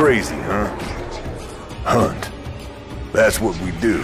crazy, huh? Hunt. That's what we do.